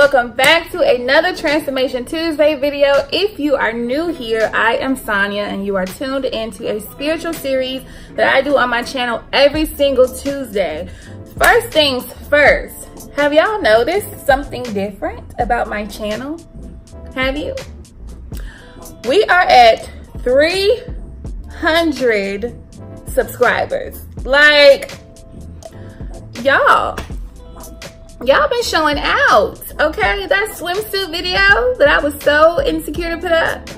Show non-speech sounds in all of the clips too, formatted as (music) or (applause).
welcome back to another Transformation Tuesday video. If you are new here, I am Sonja and you are tuned into a spiritual series that I do on my channel every single Tuesday. First things first, have y'all noticed something different about my channel? Have you? We are at 300 subscribers. Like, y'all, y'all been showing out, okay? That swimsuit video that I was so insecure to put up.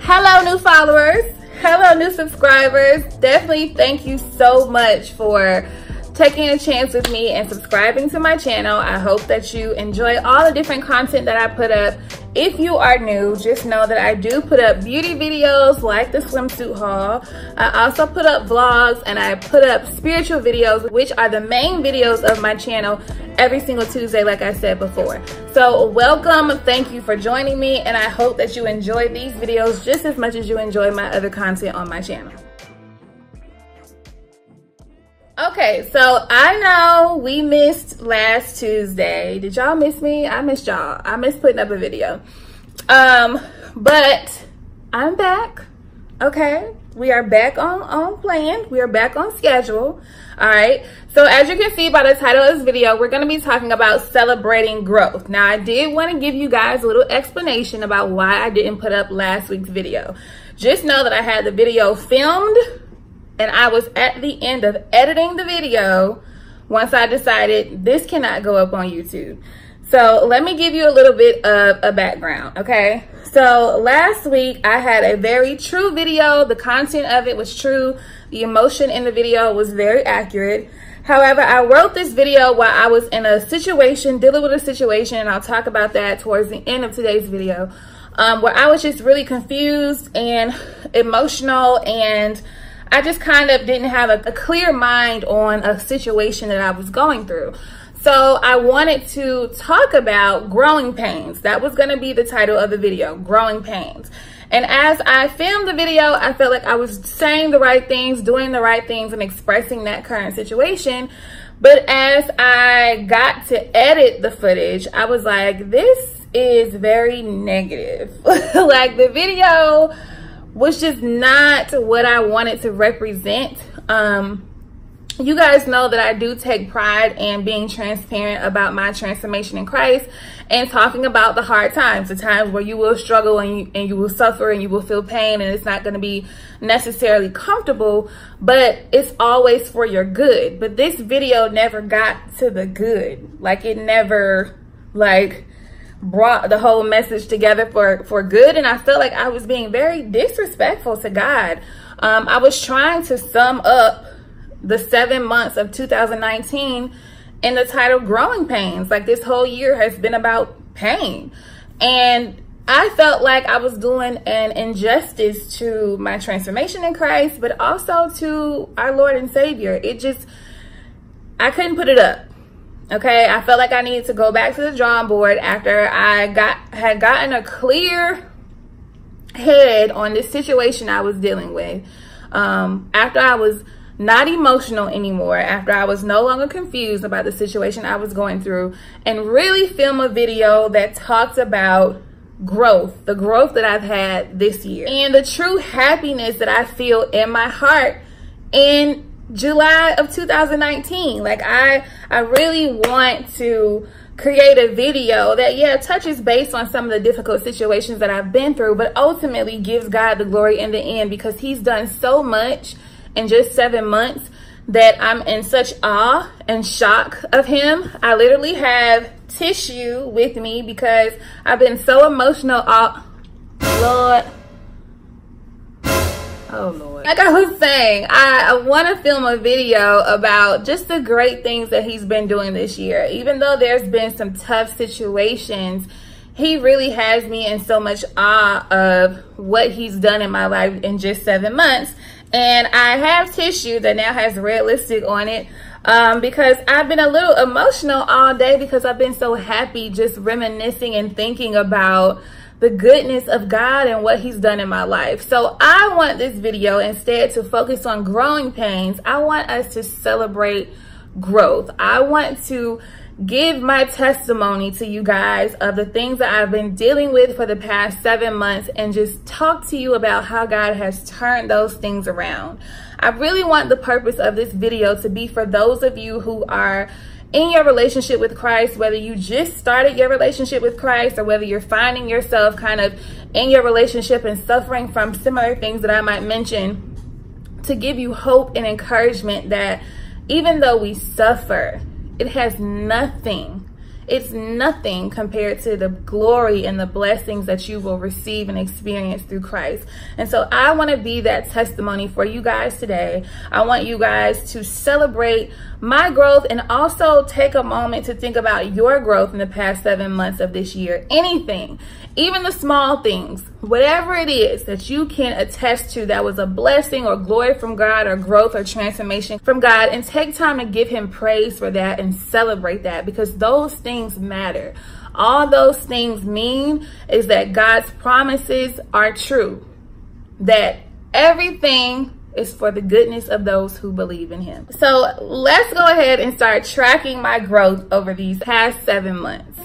Hello, new followers. Hello, new subscribers. Definitely thank you so much for taking a chance with me and subscribing to my channel. I hope that you enjoy all the different content that I put up if you are new, just know that I do put up beauty videos like the swimsuit haul. I also put up vlogs and I put up spiritual videos, which are the main videos of my channel every single Tuesday, like I said before. So welcome, thank you for joining me, and I hope that you enjoy these videos just as much as you enjoy my other content on my channel. Okay, so I know we missed last Tuesday. Did y'all miss me? I missed y'all. I missed putting up a video. Um, but I'm back. Okay, we are back on, on plan. We are back on schedule. All right. So as you can see by the title of this video, we're going to be talking about celebrating growth. Now, I did want to give you guys a little explanation about why I didn't put up last week's video. Just know that I had the video filmed and I was at the end of editing the video once I decided this cannot go up on YouTube. So let me give you a little bit of a background, okay? So last week I had a very true video. The content of it was true. The emotion in the video was very accurate. However, I wrote this video while I was in a situation, dealing with a situation, and I'll talk about that towards the end of today's video, um, where I was just really confused and emotional and I just kind of didn't have a, a clear mind on a situation that I was going through. So I wanted to talk about growing pains. That was going to be the title of the video, growing pains. And as I filmed the video, I felt like I was saying the right things, doing the right things, and expressing that current situation. But as I got to edit the footage, I was like, this is very negative. (laughs) like the video was just not what I wanted to represent. Um, you guys know that I do take pride in being transparent about my transformation in Christ and talking about the hard times, the times where you will struggle and you, and you will suffer and you will feel pain and it's not going to be necessarily comfortable, but it's always for your good. But this video never got to the good. Like it never, like, brought the whole message together for for good and i felt like i was being very disrespectful to god. Um, i was trying to sum up the seven months of 2019 in the title growing pains. Like this whole year has been about pain. And i felt like i was doing an injustice to my transformation in christ but also to our lord and savior. It just i couldn't put it up okay i felt like i needed to go back to the drawing board after i got had gotten a clear head on this situation i was dealing with. Um, after i was not emotional anymore after i was no longer confused about the situation i was going through and really film a video that talks about growth the growth that i've had this year and the true happiness that i feel in my heart in July of 2019. Like I, I really want to create a video that, yeah, touches based on some of the difficult situations that I've been through, but ultimately gives God the glory in the end because he's done so much in just seven months that I'm in such awe and shock of him. I literally have tissue with me because I've been so emotional. Oh, Lord. Oh (laughs) Lord. Like I was saying, I, I want to film a video about just the great things that he's been doing this year. Even though there's been some tough situations, he really has me in so much awe of what he's done in my life in just seven months. And I have tissue that now has red lipstick on it um, because I've been a little emotional all day because I've been so happy just reminiscing and thinking about the goodness of God and what he's done in my life. So I want this video instead to focus on growing pains. I want us to celebrate growth. I want to give my testimony to you guys of the things that I've been dealing with for the past seven months and just talk to you about how God has turned those things around. I really want the purpose of this video to be for those of you who are in your relationship with Christ, whether you just started your relationship with Christ or whether you're finding yourself kind of in your relationship and suffering from similar things that I might mention, to give you hope and encouragement that even though we suffer, it has nothing it's nothing compared to the glory and the blessings that you will receive and experience through Christ. And so I want to be that testimony for you guys today. I want you guys to celebrate my growth and also take a moment to think about your growth in the past seven months of this year. Anything, even the small things, whatever it is that you can attest to that was a blessing or glory from God or growth or transformation from God, and take time to give Him praise for that and celebrate that because those things matter. All those things mean is that God's promises are true, that everything is for the goodness of those who believe in him. So let's go ahead and start tracking my growth over these past seven months.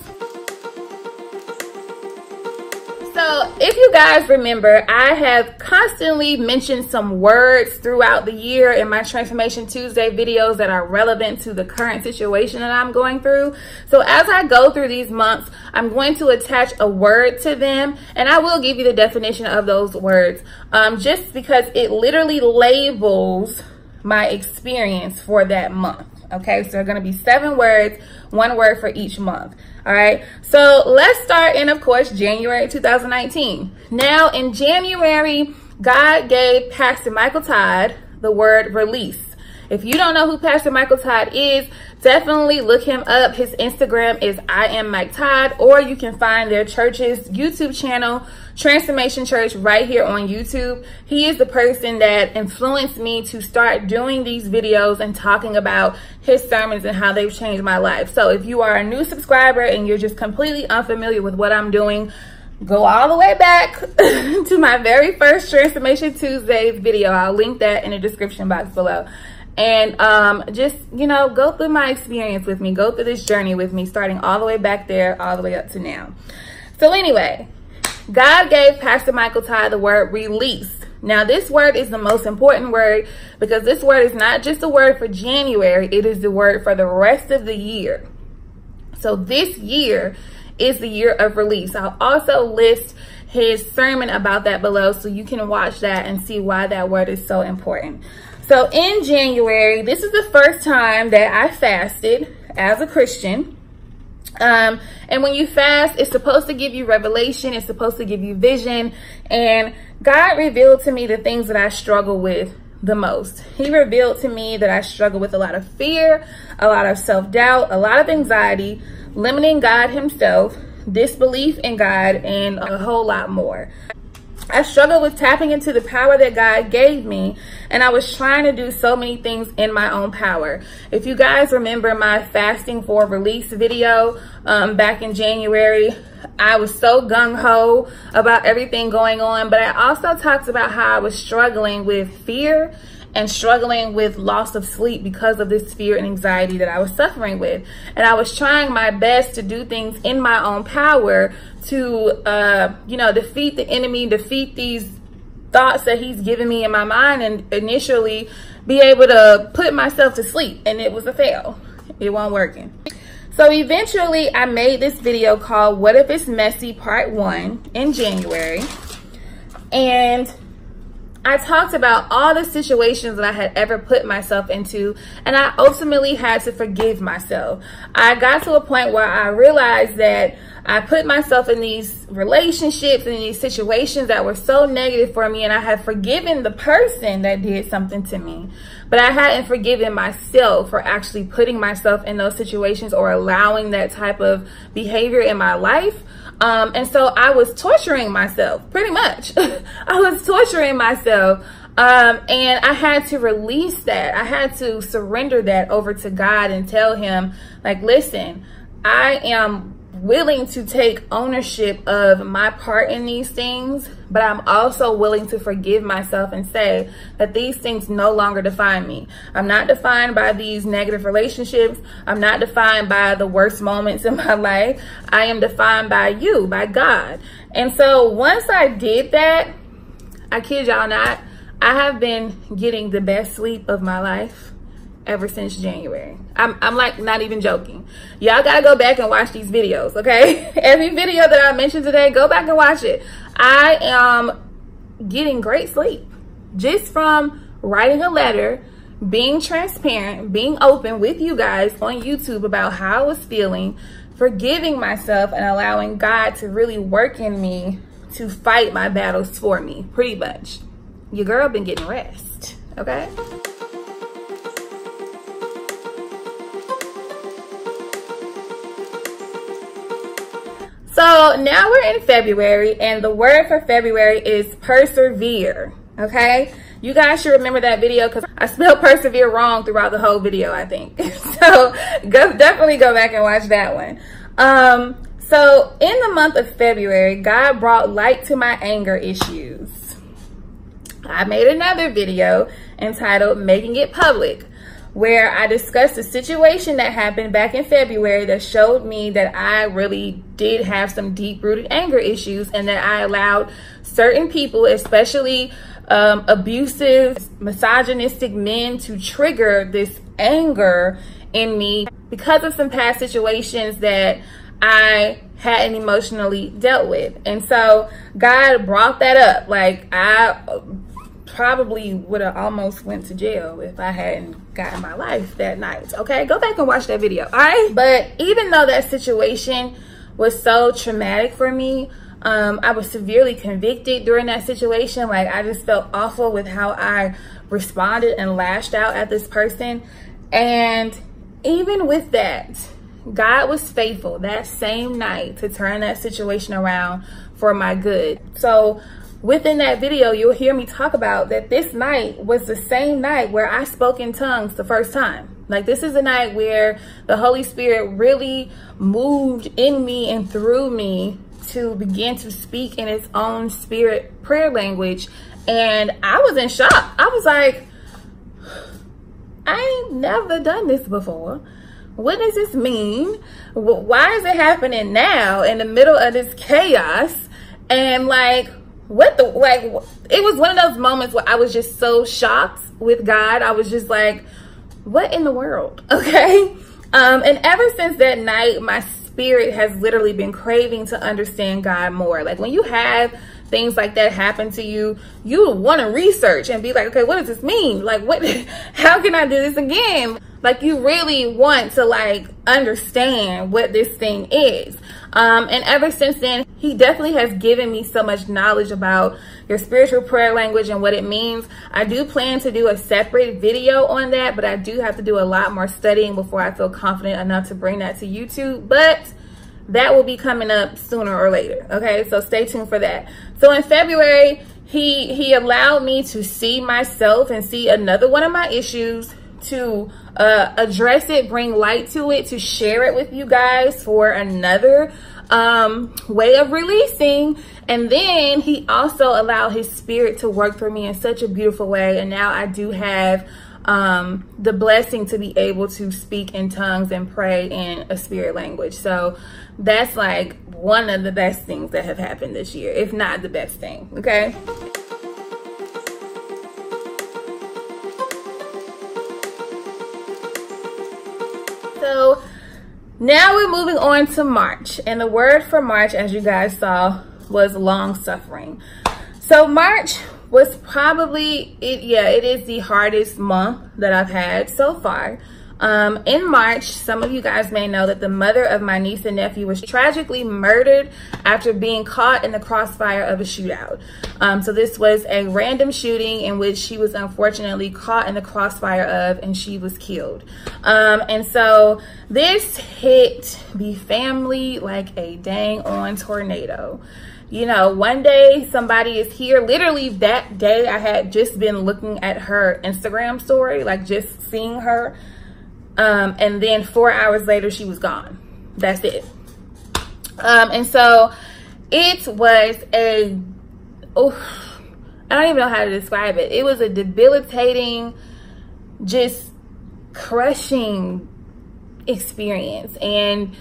So if you guys remember, I have constantly mentioned some words throughout the year in my Transformation Tuesday videos that are relevant to the current situation that I'm going through. So as I go through these months, I'm going to attach a word to them and I will give you the definition of those words um, just because it literally labels my experience for that month. Okay, so there are going to be seven words, one word for each month. All right, so let's start in, of course, January 2019. Now, in January, God gave Pastor Michael Todd the word release. If you don't know who Pastor Michael Todd is, definitely look him up. His Instagram is I am Mike Todd, or you can find their church's YouTube channel, Transformation Church, right here on YouTube. He is the person that influenced me to start doing these videos and talking about his sermons and how they've changed my life. So if you are a new subscriber and you're just completely unfamiliar with what I'm doing, go all the way back (laughs) to my very first Transformation Tuesdays video. I'll link that in the description box below and um, just, you know, go through my experience with me, go through this journey with me, starting all the way back there, all the way up to now. So anyway, God gave Pastor Michael Todd the word release. Now, this word is the most important word because this word is not just a word for January, it is the word for the rest of the year. So this year is the year of release. I'll also list his sermon about that below so you can watch that and see why that word is so important. So in January, this is the first time that I fasted as a Christian. Um, and when you fast, it's supposed to give you revelation. It's supposed to give you vision. And God revealed to me the things that I struggle with the most. He revealed to me that I struggle with a lot of fear, a lot of self-doubt, a lot of anxiety, limiting God himself, disbelief in God, and a whole lot more. I struggled with tapping into the power that God gave me, and I was trying to do so many things in my own power. If you guys remember my fasting for release video um, back in January, I was so gung-ho about everything going on, but I also talked about how I was struggling with fear and struggling with loss of sleep because of this fear and anxiety that I was suffering with. And I was trying my best to do things in my own power to, uh, you know, defeat the enemy, defeat these thoughts that he's given me in my mind and initially be able to put myself to sleep. And it was a fail. It wasn't working. So eventually I made this video called What If It's Messy Part 1 in January. And I talked about all the situations that I had ever put myself into, and I ultimately had to forgive myself. I got to a point where I realized that I put myself in these relationships and these situations that were so negative for me, and I had forgiven the person that did something to me. But I hadn't forgiven myself for actually putting myself in those situations or allowing that type of behavior in my life. Um, and so I was torturing myself, pretty much. (laughs) I was torturing myself. Um, and I had to release that. I had to surrender that over to God and tell him, like, listen, I am willing to take ownership of my part in these things, but I'm also willing to forgive myself and say that these things no longer define me. I'm not defined by these negative relationships. I'm not defined by the worst moments in (laughs) my life. I am defined by you, by God. And so once I did that, I kid y'all not, I have been getting the best sleep of my life ever since January. I'm, I'm like not even joking. Y'all gotta go back and watch these videos, okay? (laughs) Every video that I mentioned today, go back and watch it. I am getting great sleep just from writing a letter, being transparent, being open with you guys on YouTube about how I was feeling, forgiving myself and allowing God to really work in me to fight my battles for me, pretty much. Your girl been getting rest, okay? So now we're in February and the word for February is persevere, okay? You guys should remember that video because I spelled persevere wrong throughout the whole video, I think. (laughs) so go, definitely go back and watch that one. Um, so in the month of February, God brought light to my anger issues. I made another video entitled Making It Public where I discussed a situation that happened back in February that showed me that I really did have some deep rooted anger issues and that I allowed certain people, especially um, abusive, misogynistic men, to trigger this anger in me because of some past situations that I hadn't emotionally dealt with. And so God brought that up. Like I probably would have almost went to jail if I hadn't gotten my life that night. Okay, go back and watch that video. All right, but even though that situation was so traumatic for me, um, I was severely convicted during that situation. Like I just felt awful with how I responded and lashed out at this person. And even with that, God was faithful that same night to turn that situation around for my good. So within that video, you'll hear me talk about that this night was the same night where I spoke in tongues the first time. Like this is a night where the Holy Spirit really moved in me and through me to begin to speak in its own spirit prayer language. And I was in shock. I was like, I ain't never done this before. What does this mean? Why is it happening now in the middle of this chaos? And like, what the like it was one of those moments where I was just so shocked with God. I was just like, what in the world? (laughs) Okay. Um, and ever since that night, my spirit has literally been craving to understand God more. Like when you have things like that happen to you, you want to research and be like, okay, what does this mean? Like what, (laughs) how can I do this again? Like you really want to like understand what this thing is. Um, and ever since then, he definitely has given me so much knowledge about your spiritual prayer language and what it means. I do plan to do a separate video on that, but I do have to do a lot more studying before I feel confident enough to bring that to YouTube. But that will be coming up sooner or later. Okay, so stay tuned for that. So in February, he he allowed me to see myself and see another one of my issues to uh, address it, bring light to it, to share it with you guys for another um, way of releasing. And then he also allowed his spirit to work for me in such a beautiful way. And now I do have um, the blessing to be able to speak in tongues and pray in a spirit language. So that's like one of the best things that have happened this year, if not the best thing. Okay. So now we're moving on to March. And the word for March, as you guys saw, was long suffering. So March was probably, it, yeah, it is the hardest month that I've had so far. Um, in March, some of you guys may know that the mother of my niece and nephew was tragically murdered after being caught in the crossfire of a shootout. Um, so this was a random shooting in which she was unfortunately caught in the crossfire of and she was killed. Um, and so this hit the family like a dang on tornado you know, one day somebody is here. Literally that day I had just been looking at her Instagram story, like just seeing her um, and then four hours later, she was gone. That's it. Um, and so it was a, oh, I don't even know how to describe it. It was a debilitating, just crushing experience. And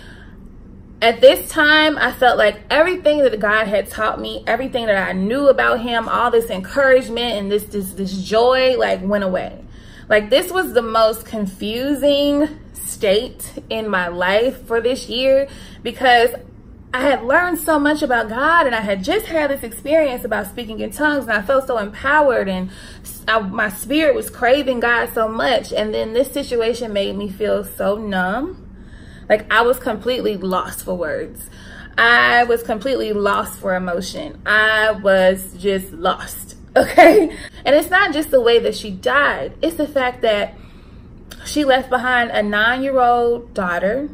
at this time, I felt like everything that God had taught me, everything that I knew about him, all this encouragement and this this this joy like went away. Like this was the most confusing state in my life for this year because I had learned so much about God and I had just had this experience about speaking in tongues and I felt so empowered and I, my spirit was craving God so much. And then this situation made me feel so numb. Like I was completely lost for words. I was completely lost for emotion. I was just lost. (laughs) Okay. And it's not just the way that she died. It's the fact that she left behind a nine year old daughter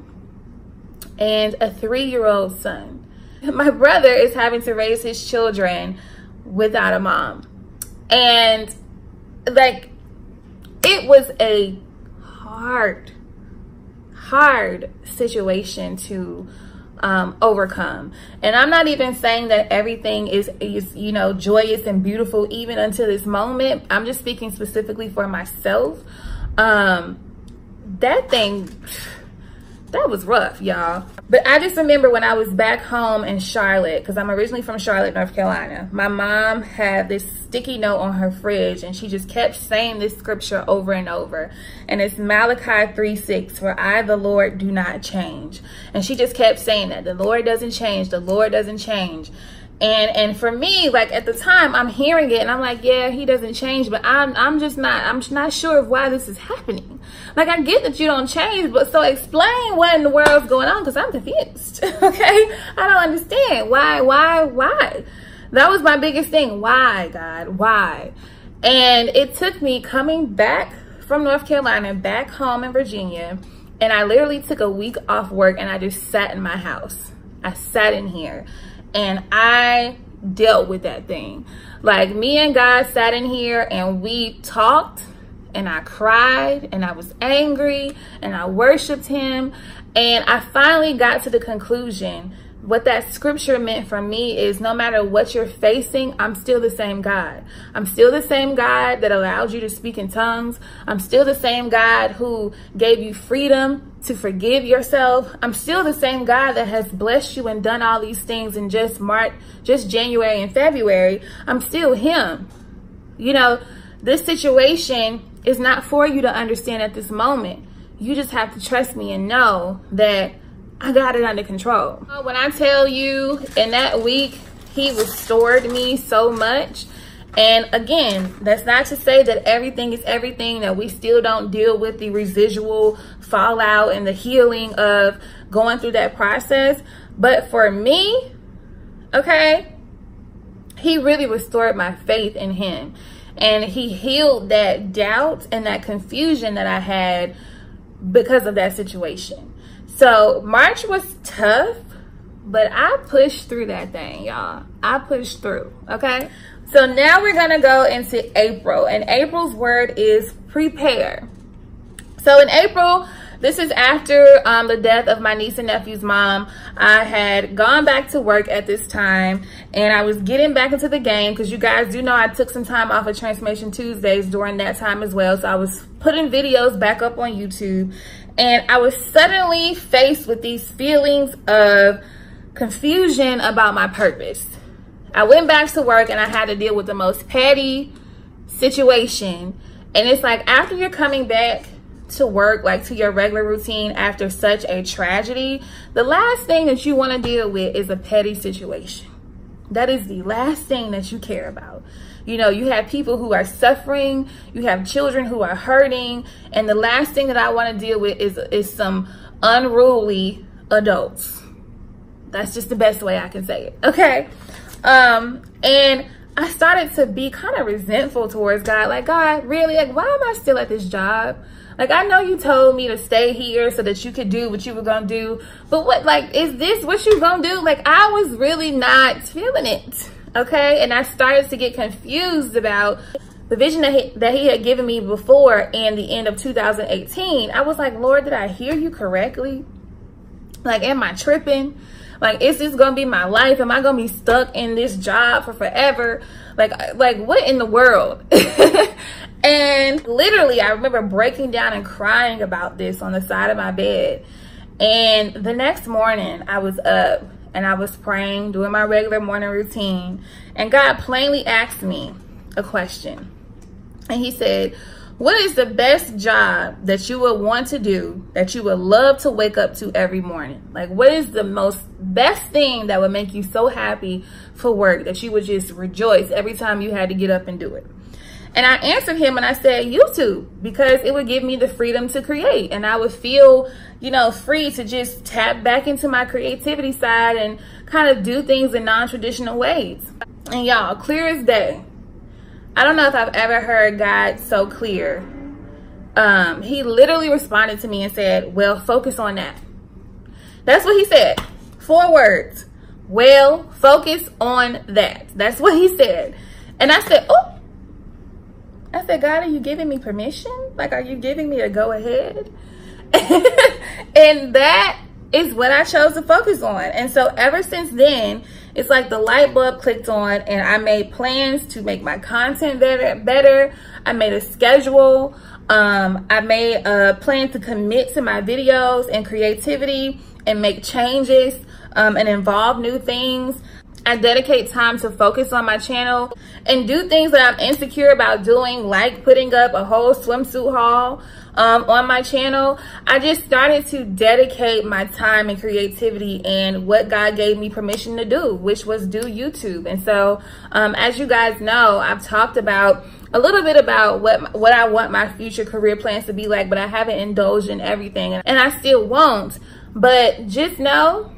and a three year old son. (laughs) My brother is having to raise his children without a mom. And like, it was a hard, hard situation to um, overcome. And I'm not even saying that everything is, is, you know, joyous and beautiful even until this moment. I'm just speaking specifically for myself. Um, that thing that was rough, y'all. But I just remember when I was back home in Charlotte, because I'm originally from Charlotte, North Carolina. My mom had this sticky note on her fridge, and she just kept saying this scripture over and over. And it's Malachi 3 6, for I, the Lord, do not change. And she just kept saying that. The Lord doesn't change. The Lord doesn't change and and for me like at the time i'm hearing it and i'm like yeah he doesn't change but i'm i'm just not i'm not sure of why this is happening like i get that you don't change but so explain what in the world's going on because i'm confused (laughs) okay? I don't understand. Why why why? That was my biggest thing. Why god? Why? And it took me coming back from north carolina back home in virginia and i literally took a week off work and i just sat in my house. I sat in here and I dealt with that thing. Like me and God sat in here and we talked and I cried and I was angry and I worshiped him. And I finally got to the conclusion what that scripture meant for me is no matter what you're facing, I'm still the same God. I'm still the same God that allowed you to speak in tongues. I'm still the same God who gave you freedom to forgive yourself. I'm still the same God that has blessed you and done all these things in just March, just January and February. I'm still him. You know, this situation is not for you to understand at this moment. You just have to trust me and know that I got it under control. Uh, when I tell you in that week, he restored me so much. And again, that's not to say that everything is everything, that we still don't deal with the residual fallout and the healing of going through that process. But for me, okay, he really restored my faith in him. And he healed that doubt and that confusion that I had because of that situation. So March was tough, but I pushed through that thing, y'all. I pushed through, okay? So now we're gonna go into April, and April's word is prepare. So in April, this is after um, the death of my niece and nephew's mom. I had gone back to work at this time and I was getting back into the game because you guys do know I took some time off of Transformation Tuesdays during that time as well. So I was putting videos back up on YouTube and I was suddenly faced with these feelings of confusion about my purpose. I went back to work and I had to deal with the most petty situation. And it's like after you're coming back to work, like to your regular routine after such a tragedy, the last thing that you want to deal with is a petty situation. That is the last thing that you care about. You know, you have people who are suffering, you have children who are hurting, and the last thing that I want to deal with is is some unruly adults. That's just the best way I can say it. Okay? Um and I started to be kind of resentful towards God. Like, God, really? Like, why am I still at this job? Like, I know you told me to stay here so that you could do what you were going to do. But what, like, is this what you going to do? Like, I was really not feeling it okay? And I started to get confused about the vision that he, that he had given me before in the end of 2018. I was like, Lord, did I hear you correctly? Like, am I tripping? Like, is this gonna be my life? Am I gonna be stuck in this job for forever? Like, like what in the world? (laughs) and literally, I remember breaking down and crying about this on the side of my bed. And the next morning, I was up and I was praying, doing my regular morning routine. And God plainly asked me a question. And He said, what is the best job that you would want to do that you would love to wake up to every morning? Like, what is the most best thing that would make you so happy for work that you would just rejoice every time you had to get up and do it? And I answered him and I said, YouTube, because it would give me the freedom to create. And I would feel, you know, free to just tap back into my creativity side and kind of do things in non traditional ways. And y'all, clear as day, I don't know if I've ever heard God so clear. Um, he literally responded to me and said, well, focus on that. That's what he said. Four words. Well, focus on that. That's what he said. And I said, oh, I said, God, are you giving me permission? Like, are you giving me a go ahead? (laughs) and that is what I chose to focus on. And so ever since then, it's like the light bulb clicked on and I made plans to make my content better. better. I made a schedule. Um, I made a plan to commit to my videos and creativity and make changes um, and involve new things. I dedicate time to focus on my channel and do things that I'm insecure about doing, like putting up a whole swimsuit haul um, on my channel. I just started to dedicate my time and creativity and what God gave me permission to do, which was do YouTube. And so, um, as you guys know, I've talked about a little bit about what what I want my future career plans to be like, but I haven't indulged in everything, and I still won't. But just know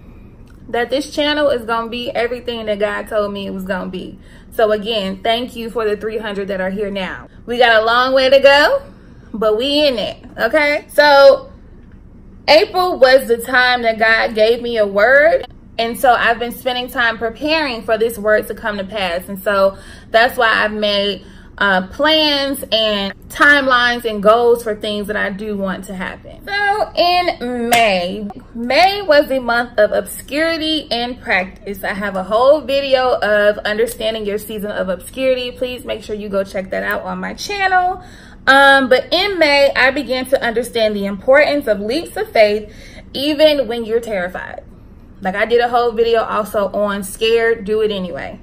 that this channel is going to be everything that God told me it was going to be. So again, thank you for the 300 that are here now. We got a long way to go, but we in it, okay? So April was the time that God gave me a word. And so I've been spending time preparing for this word to come to pass. And so that's why I've made uh, plans and timelines and goals for things that I do want to happen. So in May, May was the month of obscurity and practice. I have a whole video of understanding your season of obscurity. Please make sure you go check that out on my channel. Um, but in May, I began to understand the importance of leaps of faith, even when you're terrified. Like I did a whole video also on scared, do it anyway.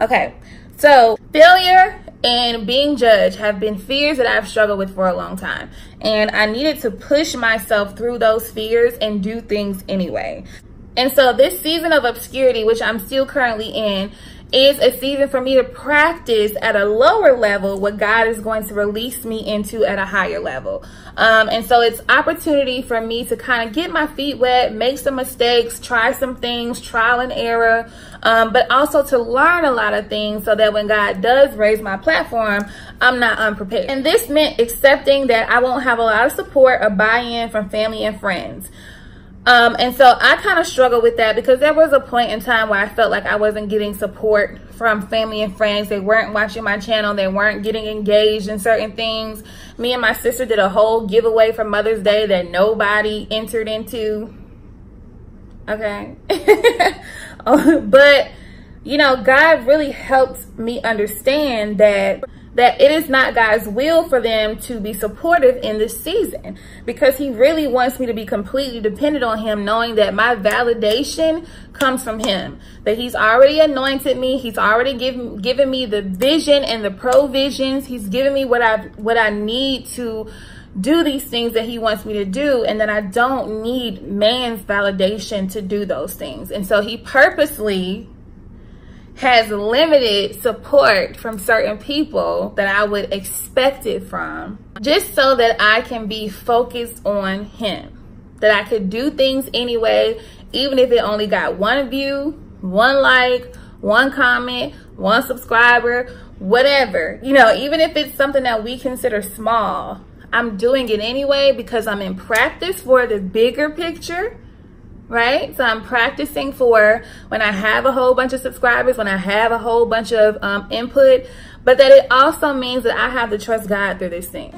Okay, so failure and being judged have been fears that I've struggled with for a long time. And I needed to push myself through those fears and do things anyway. And so this season of obscurity, which I'm still currently in, is a season for me to practice at a lower level what God is going to release me into at a higher level. Um, and so it's opportunity for me to kind of get my feet wet, make some mistakes, try some things, trial and error, um, but also to learn a lot of things so that when God does raise my platform, I'm not unprepared. And this meant accepting that I won't have a lot of support or buy-in from family and friends. Um, and so I kind of struggled with that because there was a point in time where I felt like I wasn't getting support from family and friends. They weren't watching my channel. They weren't getting engaged in certain things. Me and my sister did a whole giveaway for Mother's Day that nobody entered into. Okay. (laughs) but, you know, God really helped me understand that that it is not God's will for them to be supportive in this season. Because he really wants me to be completely dependent on him knowing that my validation comes from him. That he's already anointed me. He's already given given me the vision and the provisions. He's given me what I what I need to do these things that he wants me to do. And that I don't need man's validation to do those things. And so he purposely has limited support from certain people that I would expect it from, just so that I can be focused on him. That I could do things anyway, even if it only got one view, one like, one comment, one subscriber, whatever. You know, even if it's something that we consider small, I'm doing it anyway because I'm in practice for the bigger picture right? So I'm practicing for when I have a whole bunch of subscribers, when I have a whole bunch of um, input, but that it also means that I have to trust God through this thing.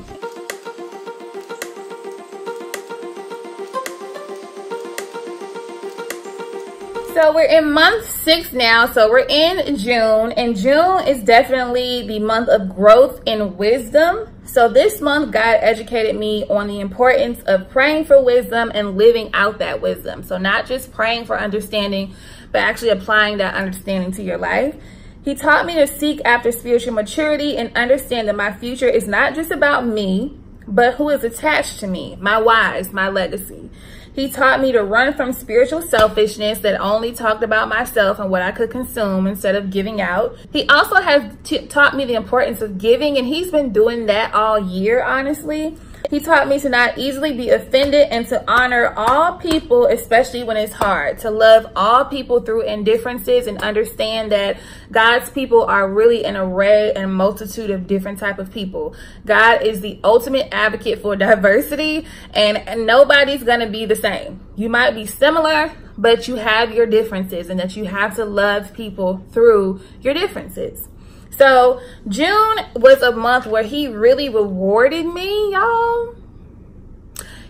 So we're in month six now. So we're in June and June is definitely the month of growth and wisdom. So this month, God educated me on the importance of praying for wisdom and living out that wisdom. So not just praying for understanding, but actually applying that understanding to your life. He taught me to seek after spiritual maturity and understand that my future is not just about me, but who is attached to me, my whys, my legacy. He taught me to run from spiritual selfishness that only talked about myself and what I could consume instead of giving out. He also has taught me the importance of giving, and he's been doing that all year, honestly. He taught me to not easily be offended and to honor all people, especially when it's hard, to love all people through indifferences and understand that God's people are really an array and multitude of different type of people. God is the ultimate advocate for (laughs) diversity and nobody's going to be the same. You might be similar, but you have your differences and that you have to love people through your differences. So June was a month where he really rewarded me, y'all.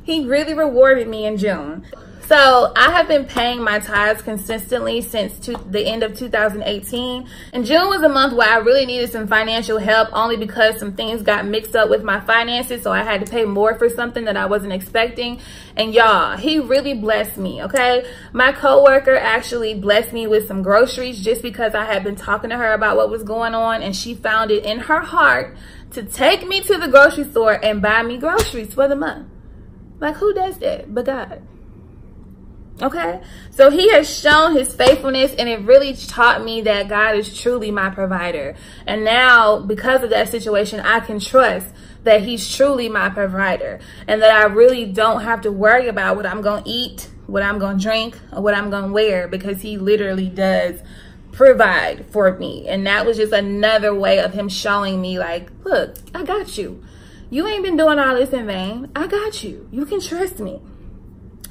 He really rewarded me in June. So I have been paying my tithes consistently since the end of 2018. And June was a month where I really needed some financial help only because some things got mixed up with my finances. So I had to pay more for something that I wasn't expecting. And y'all, he really blessed me, okay? My coworker actually blessed me with some groceries just because I had been talking to her about what was going on. And she found it in her heart to take me to the grocery store and buy me groceries for the month. Like who does that but God? Okay. So he has shown his faithfulness and it really taught me that God is truly my provider. And now because of that situation, I can trust that he's truly my provider and that I really don't have to worry about what I'm going to eat, what I'm going to drink, or what I'm going to wear because he literally does provide for me. And that was just another way of him showing me like, look, I got you. You ain't been doing all this in vain. I got you. You can trust me.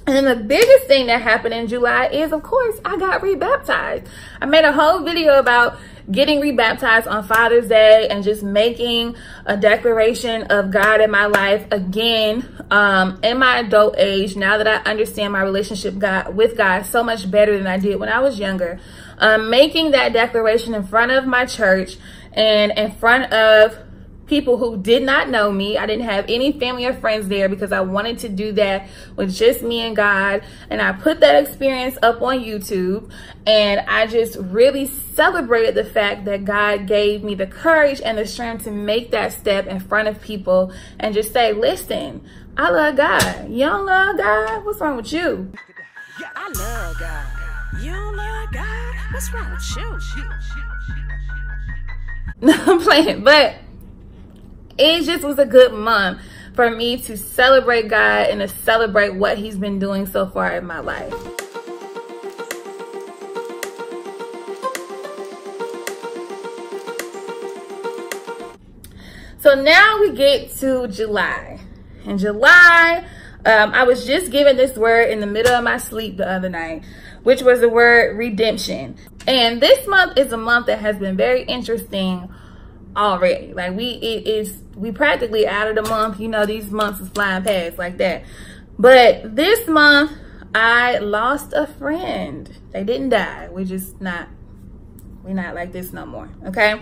And then the biggest thing that happened in July is, of course, I got rebaptized. I made a whole video about getting rebaptized on Father's Day and just making a declaration of God in my life again um, in my adult age. Now that I understand my relationship God with God so much better than I did when I was younger, um, making that declaration in front of my church and in front of people who did not know me. I didn't have any family or friends there because I wanted to do that with just me and God. And I put that experience up on YouTube and I just really celebrated the fact that God gave me the courage and the strength to make that step in front of people and just say, listen, I love God. You don't love God? What's wrong with you? I love God. You don't love God? What's wrong with you? (laughs) No, I'm playing, but it just was a good month for me to celebrate God and to celebrate what he's been doing so far in my life. So now we get to July. In July, um, I was just given this word in the middle of my sleep the other night, which was the word redemption. And this month is a month that has been very interesting already. Like we, it is, we practically out of the month. You know, these months is flying past like that. But this month, I lost a friend. They didn't die. We're just not, we're not like this no more. Okay.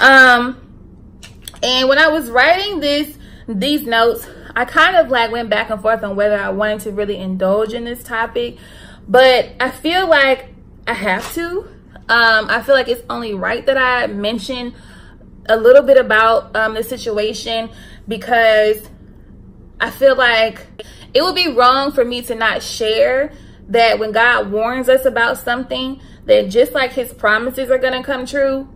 Um, and when I was writing this, these notes, I kind of like went back and forth on whether I wanted to really indulge in this topic, but I feel like I have to. Um, I feel like it's only right that I mention a little bit about um, the situation because I feel like it would be wrong for me to not share that when God warns us about something, that just like his promises are going to come true,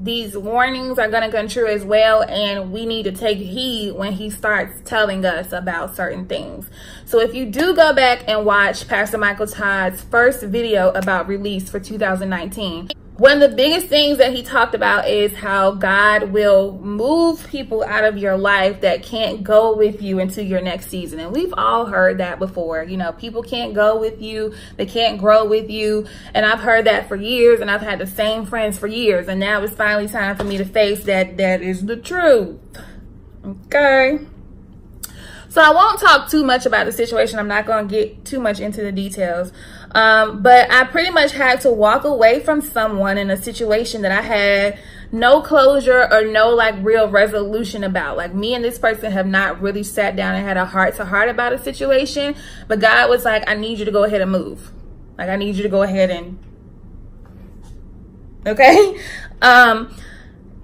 these warnings are going to come true as well. And we need to take heed when he starts telling us about certain things. So if you do go back and watch Pastor Michael Todd's first video about release for 2019, one of the biggest things that he talked about is how God will move people out of your life that can't go with you into your next season. And we've all heard that before. You know, people can't go with you, they can't grow with you. And I've heard that for years, and I've had the same friends for years. And now it's finally time for me to face that that is the truth. Okay. So I won't talk too much about the situation. I'm not going to get too much into the details. Um, but I pretty much had to walk away from someone in a situation that I had no closure or no like real resolution about. Like me and this person have not really sat down and had a heart to heart about a situation. But God was like, I need you to go ahead and move. Like I need you to go ahead and (laughs) okay. (laughs) Um,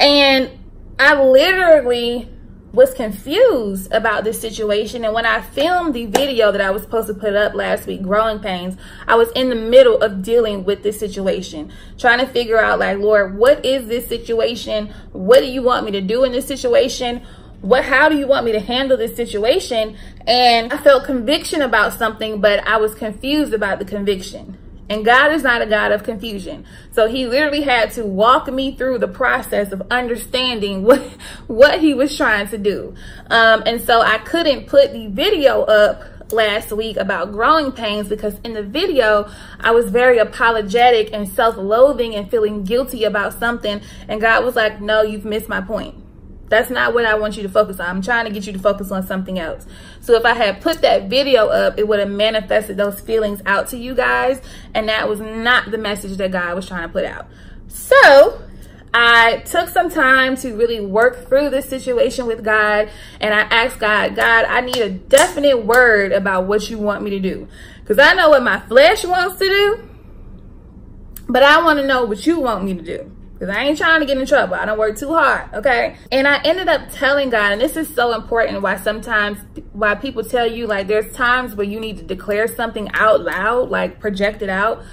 and I literally was confused about this situation. And when I filmed the video that I was supposed to put up last week, Growing Pains, I was in the middle of dealing with this situation, trying to figure out, like, Lord, what is this situation? What do you want me to do in this situation? What, how do you want me to handle this situation? And I felt conviction about something, but I was confused about the conviction. And God is not a God of confusion. So he literally had to walk me through the process of understanding what, (laughs) what he was trying to do. Um, and so I couldn't put the video up last week about growing pains because in the video I was very apologetic and self-loathing and feeling guilty about something and God was like no you've missed my point that's not what I want you to focus on. I'm trying to get you to focus on something else. So if I had put that video up, it would have manifested those feelings out to you guys. And that was not the message that God was trying to put out. So I took some time to really work through this situation with God. And I asked God, God, I need a definite word about what you want me to do. Because I know what my flesh wants to do. But I want to know what you want me to do because I ain't trying to get in trouble. I don't work too hard, okay? And I ended up telling God, and this is so important why sometimes, why people tell you, like, there's times where you need to declare something out loud, like project it out.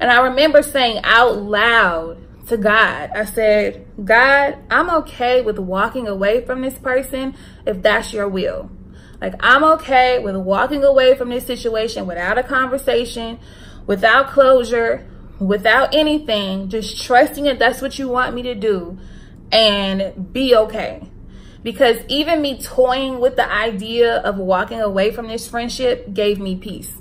And I remember saying out loud to God, I said, God, I'm okay with walking away from this person if that's your will. Like, I'm okay with walking away from this situation without a conversation, without closure, without anything, just trusting that that's what you want me to do and be okay. Because even me toying with the idea of walking away from this friendship gave me peace.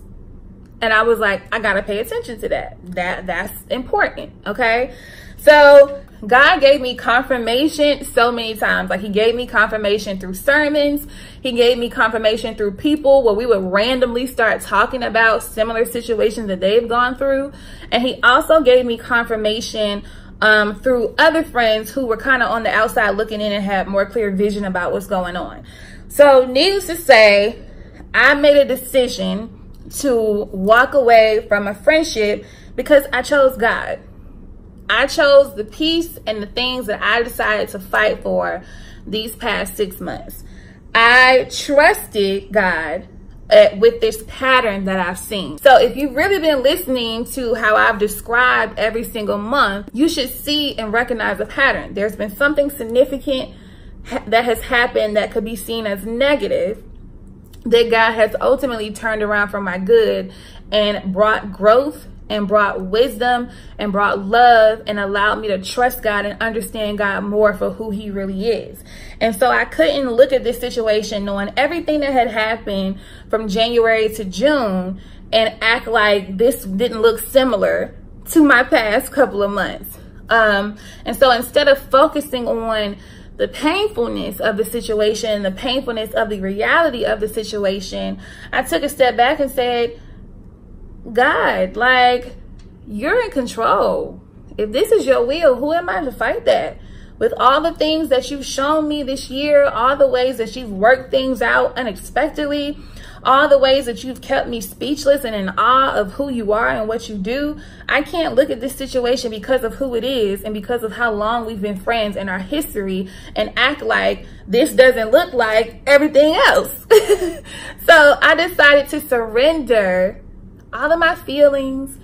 And I was like, I gotta pay attention to that. That that's important. Okay. So God gave me confirmation so many times. Like he gave me confirmation through sermons. He gave me confirmation through people where we would randomly start talking about similar situations that they've gone through. And he also gave me confirmation um, through other friends who were kind of on the outside looking in and had more clear vision about what's going on. So needless to say, I made a decision to walk away from a friendship because I chose God. I chose the peace and the things that I decided to fight for these past six months. I trusted God uh, with this pattern that I've seen. So if you've really been listening to how I've described every single month, you should see and recognize a pattern. There's been something significant ha that has happened that could be seen as negative that God has ultimately turned around for my good and brought growth and brought wisdom and brought love and allowed me to trust God and understand God more for who he really is. And so I couldn't look at this situation knowing everything that had happened from January to June and act like this didn't look similar to my past couple of months. Um, and so instead of focusing on the painfulness of the situation, the painfulness of the reality of the situation, I took a step back and said, God, like, you're in control. If this is your will, who am I to fight that? With all the things that you've shown me this year, all the ways that you've worked things out unexpectedly, all the ways that you've kept me speechless and in awe of who you are and what you do. I can't look at this situation because of who it is and because of how long we've been friends and our history and act like this doesn't look like everything else. (laughs) so I decided to surrender all of my feelings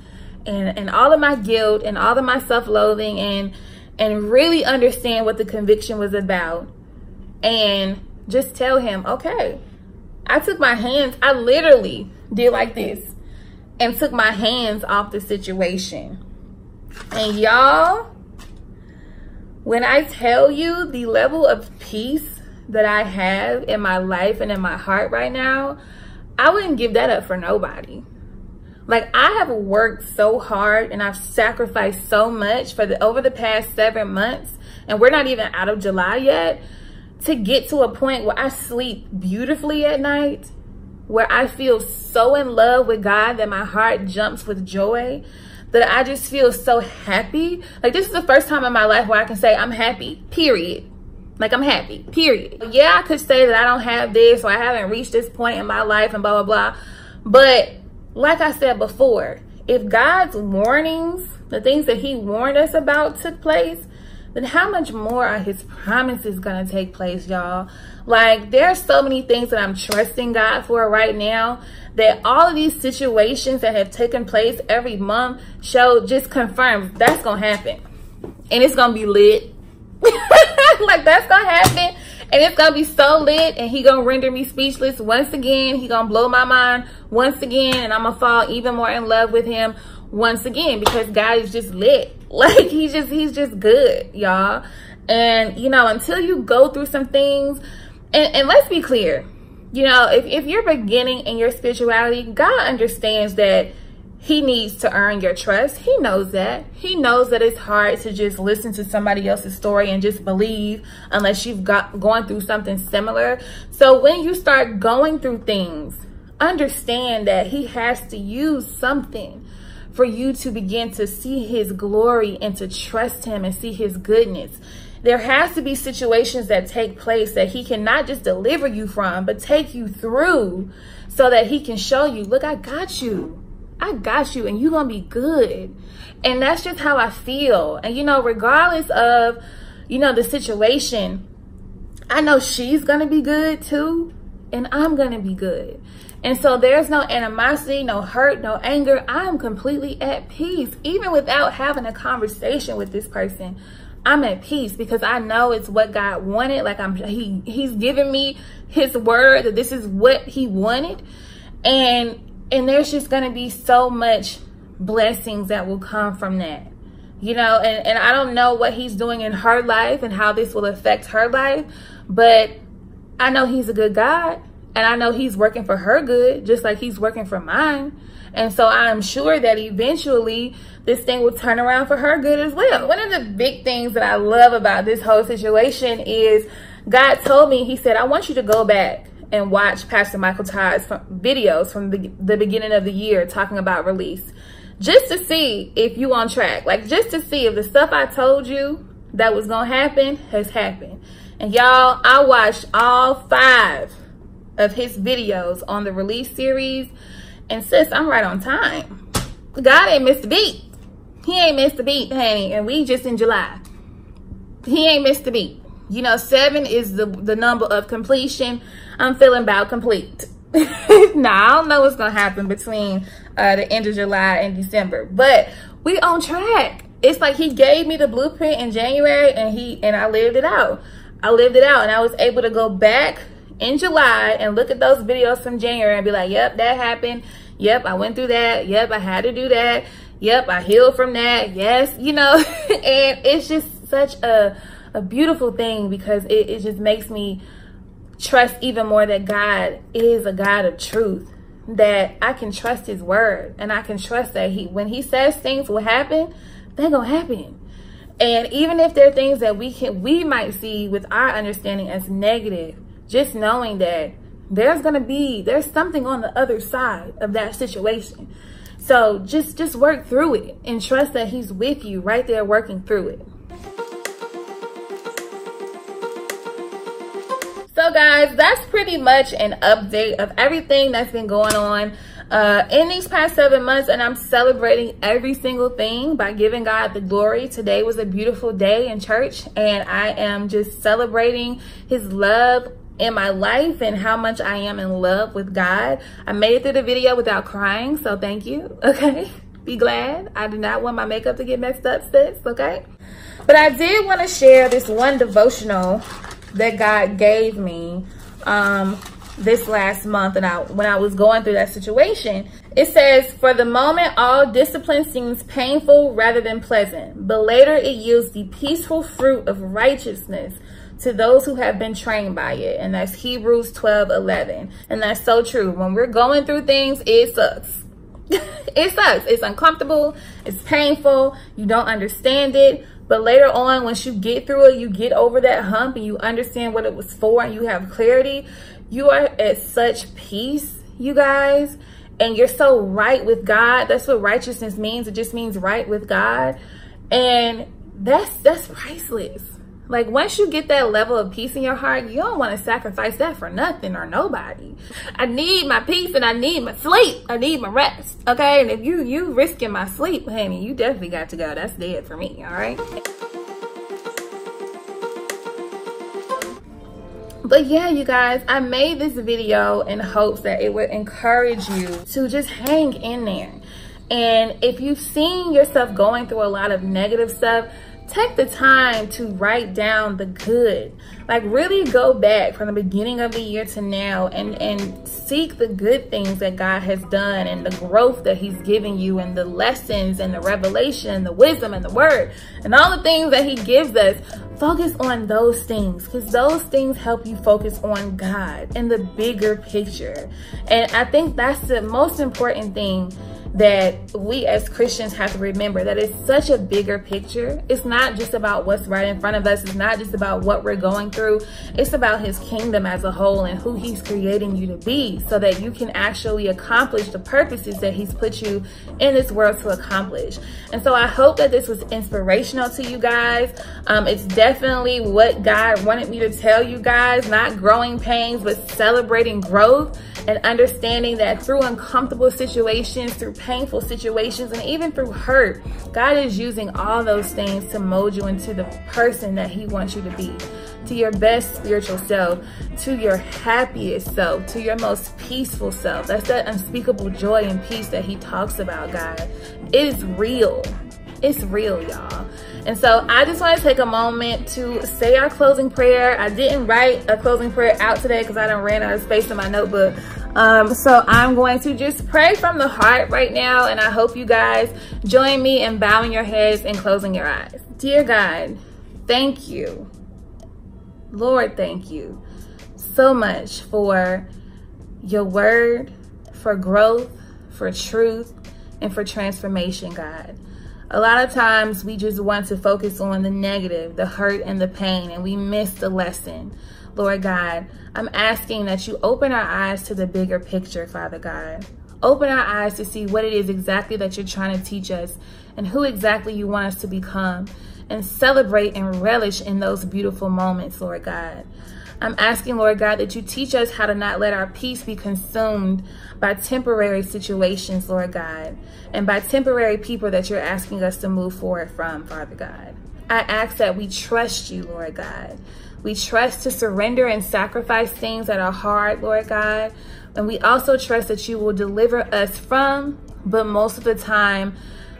and, and all of my guilt and all of my self-loathing and and really understand what the conviction was about and just tell him, okay, I took my hands, I literally did like this and took my hands off the situation. And y'all, when I tell you the level of peace that I have in my life and in my heart right now, I wouldn't give that up for nobody. Like I have worked so hard and I've sacrificed so much for the over the past seven months, and we're not even out of July yet, to get to a point where I sleep beautifully at night where I feel so in love with God that my heart jumps with joy that I just feel so happy. Like this is the first time in my life where I can say I'm happy, period. Like I'm happy, period. Yeah, I could say that I don't have this or I haven't reached this point in my life and blah, blah, blah. But like I said before, if God's warnings, the things that he warned us about took place, then how much more are his promises going to take place, y'all? Like, there's so many things that I'm trusting God for right now that all of these situations that have taken place every month show just confirms that's going to happen. And it's going to be lit. (laughs) like, that's going to happen. And it's to be so lit. And he to render me speechless once again. He to blow my mind once again. And I'm to fall even more in love with him once again because God is just lit. (laughs) Like, he's just, he's just good, y'all. And, you know, until you go through some things, and, and let's be clear, you know, if, if you're beginning in your spirituality, God understands that he needs to earn your trust. He knows that. He knows that it's hard to just listen to somebody else's story and just believe unless you've got going through something similar. So when you start going through things, understand that he has to use something for you to begin to see his glory and to trust him and see his goodness there has to be situations that take place that he can not just deliver you from, but take you through so that he can show you, look, I got you. I got you and you're going to be good. And that's just how I feel. And, you know, regardless of, you know, the situation, I know she's going to be good too. And I'm going to be good. And so there's no animosity, no hurt, no anger. I am completely at peace, even without having a conversation with this person. I'm at peace because I know it's what God wanted. Like I'm he he's given me his word that this is what he wanted. And and there's just gonna be so much blessings that will come from that. You know, and, and I don't know what he's doing in her life and how this will affect her life, but I know he's a good God and I know he's working for her good, just like he's working for mine. And so I'm sure that eventually this thing will turn around for her good as well. One of the big things that I love about this whole situation is God told me, he said, I want you to go back and watch Pastor Michael Todd's videos from the, the beginning of the year talking about release. Just to see if you on track. Like just to see if the stuff I told you that was going to happen has happened. And y'all, I watched all five of his videos on the release series. And sis, I'm right on time. God ain't missed a beat. He ain't missed a beat, honey. And we just in July. He ain't missed a beat. You know, seven is the, the number of completion. I'm feeling about complete. (laughs) now, I don't know what's going to happen between uh, the end of July and December. But we on track. It's like he gave me the blueprint in January and he and I lived it out. I lived it out and I was able to go back in July and look at those videos from January and be like, yep, that happened. Yep, I went through that. Yep, I had to do that yep, I healed from that. Yes, you know, (laughs) and it's just such a, a beautiful thing because it, it just makes me trust even more that God is a God of truth that I can trust his word and I can trust that he when he says things will happen, they're gonna happen. And even if there are things that we can we might see with our understanding as negative, just knowing that there's gonna be there's something on the other side of that situation. So just, just work through it and trust that he's with you right there working through it. Guys, that's pretty much an update of everything that's been going on uh, in these past seven months and I'm celebrating every single thing by giving God the glory. Today was a beautiful day in church and I am just celebrating his love in my life and how much I am in love with God. I made it through the video without crying, so thank you, (laughs) okay? Be glad. I did not want my makeup to get messed up, sis, okay? But I did want to share this one devotional that God gave me um, this last month and I, when I was going through that situation. It says, for the moment, all discipline seems painful rather than pleasant, but later it yields the peaceful fruit of righteousness to those who have been trained by it. And that's Hebrews 12, 11. And that's so true. When we're going through things, it sucks. (laughs) it sucks. It's uncomfortable. It's painful. You don't understand it. But later on, once you get through it, you get over that hump and you understand what it was for and you have clarity, you are at such peace you guys, and you're so right with God. That's what righteousness means. It just means right with God. And that's that's priceless. Like once you get that level of peace in your heart, you don't want to sacrifice that for nothing or nobody. I need my peace and I need my sleep. I need my rest. Okay. And if you you risking my sleep, honey, you definitely got to go. That's dead for me. All right. But yeah, you guys, I made this video in hopes that it would encourage you to just hang in there. And if you've seen yourself going through a lot of negative stuff, take the time to write down the good. Like really go back from the beginning of the year to now and and seek the good things that god has done and the growth that he's given you and the lessons and the revelation and the wisdom and the word and all the things that he gives us. Focus on those things because those things help you focus on god and the bigger picture. And i think that's the most important thing that we as Christians have to remember that it's such a bigger picture. It's not just about what's right in front of us. It's not just about what we're going through. It's about his kingdom as a whole and who he's creating you to be so that you can actually accomplish the purposes that he's put you in this world to accomplish. And so I hope that this was inspirational to you guys. Um, it's definitely what God wanted me to tell you guys, not growing pains, but celebrating growth and understanding that through uncomfortable situations, through painful situations, and even through hurt, God is using all those things to mold you into the person that He wants you to be, to your best spiritual self, to your happiest self, to your most peaceful self. That's that unspeakable joy and peace that He talks about, God. It is real. It's real, y'all. And so I just want to take a moment to say our closing prayer. I didn't write a closing prayer out today because I done ran out of space in my notebook. Um, so I'm going to just pray from the heart right now. And I hope you guys join me in bowing your heads and closing your eyes. Dear God, thank you. Lord, thank you so much for your word, for growth, for truth, and for transformation, God. A lot of times we just want to focus on the negative, the hurt and the pain, and we miss the lesson. Lord God, I'm asking that you open our eyes to the bigger picture, Father God. Open our eyes to see what it is exactly that you're trying to teach us and who exactly you want us to become and celebrate and relish in those beautiful moments, Lord God. I'm asking, Lord God, that you teach us how to not let our peace be consumed by temporary situations, Lord God, and by temporary people that you're asking us to move forward from, Father God. I ask that we trust you, Lord God. We trust to surrender and sacrifice things that are hard, Lord God. And we also trust that you will deliver us from, but most of the time,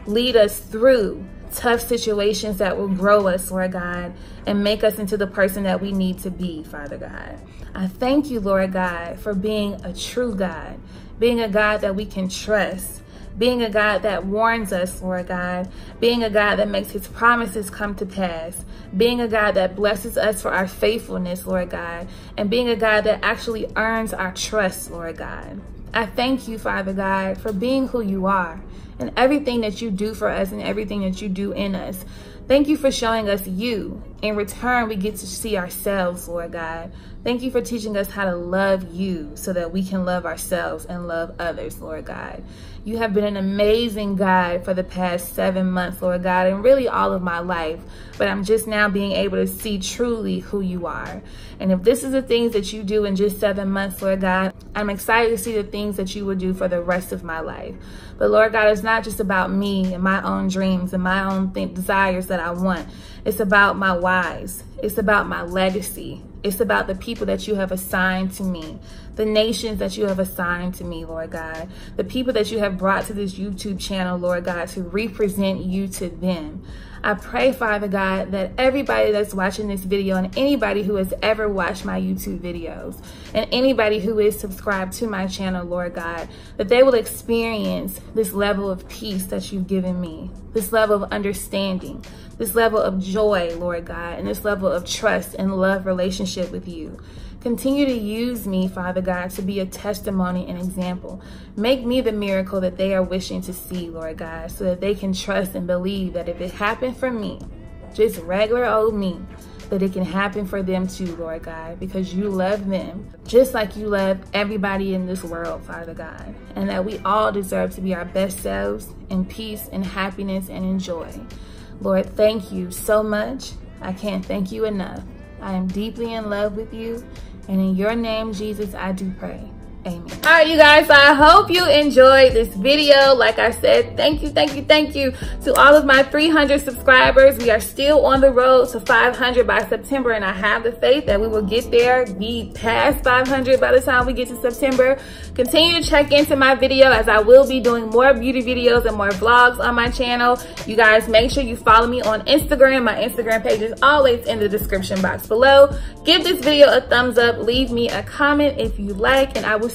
lead us through tough situations that will grow us, Lord God, and make us into the person that we need to be, Father God. I thank you, Lord God, for being a true God, being a God that we can trust, being a God that warns us, Lord God, being a God that makes his promises come to pass, being a God that blesses us for our faithfulness, Lord God, and being a God that actually earns our trust, Lord God. I thank you, Father God, for being who you are and everything that you do for us and everything that you do in us. Thank you for showing us you. In return, we get to see ourselves, Lord God. Thank you for teaching us how to love you so that we can love ourselves and love others, Lord God. You have been an amazing God for the past seven months, Lord God, and really all of my life. But I'm just now being able to see truly who you are. And if this is the things that you do in just seven months, Lord God, I'm excited to see the things that you will do for the rest of my life. But Lord God, it's not just about me and my own dreams and my own th- desires that I want. It's about my whys. It's about my legacy. It's about the people that you have assigned to me, the nations that you have assigned to me, Lord God, the people that you have brought to this YouTube channel, Lord God, to represent you to them. I pray, Father God, that everybody that's watching this video and anybody who has ever watched my YouTube videos and anybody who is subscribed to my channel, Lord God, that they will experience this level of peace that you've given me, this level of understanding, this level of joy, Lord God, and this level of trust and love relationship with you. Continue to use me, Father God, to be a testimony and example. Make me the miracle that they are wishing to see, Lord God, so that they can trust and believe that if it happened for me, just regular old me, that it can happen for them too, Lord God, because you love them just like you love everybody in this world, Father God, and that we all deserve to be our best selves in peace and happiness and in joy. Lord, thank you so much. I can't thank you enough. I am deeply in love with you, and in your name, Jesus, I do pray. All right, you guys, I hope you enjoyed this video. Like I said, thank you, thank you, thank you to all of my 300 subscribers. We are still on the road to 500 by September, and I have the faith that we will get there, be past 500 by the time we get to September. Continue to check into my video as I will be doing more beauty videos and more vlogs on my channel. You guys, make sure you follow me on Instagram. My Instagram page is always in the description box below. Give this video a thumbs up. Leave me a comment if you like, and I will